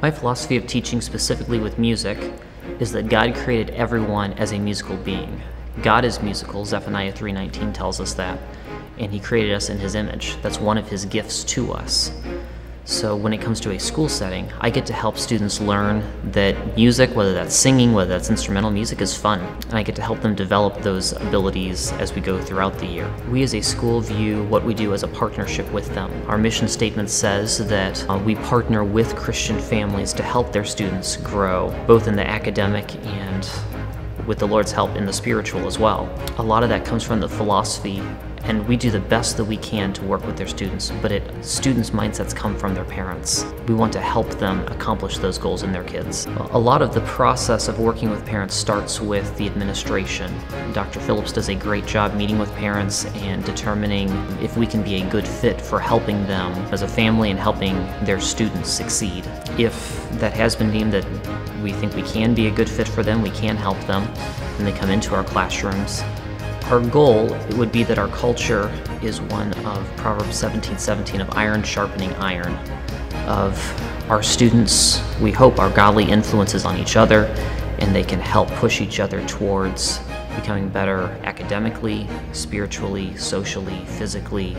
My philosophy of teaching specifically with music is that God created everyone as a musical being. God is musical, Zephaniah 3:19 tells us that, and he created us in his image. That's one of his gifts to us. So when it comes to a school setting, I get to help students learn that music, whether that's singing, whether that's instrumental music, is fun. And I get to help them develop those abilities as we go throughout the year. We as a school view what we do as a partnership with them. Our mission statement says that uh, we partner with Christian families to help their students grow, both in the academic and with the Lord's help in the spiritual as well. A lot of that comes from the philosophy and we do the best that we can to work with their students, but it, students' mindsets come from their parents. We want to help them accomplish those goals in their kids. A lot of the process of working with parents starts with the administration. Dr. Phillips does a great job meeting with parents and determining if we can be a good fit for helping them as a family and helping their students succeed. If that has been deemed that we think we can be a good fit for them, we can help them, and they come into our classrooms our goal would be that our culture is one of Proverbs 17:17 of iron sharpening iron, of our students, we hope, are godly influences on each other, and they can help push each other towards becoming better academically, spiritually, socially, physically,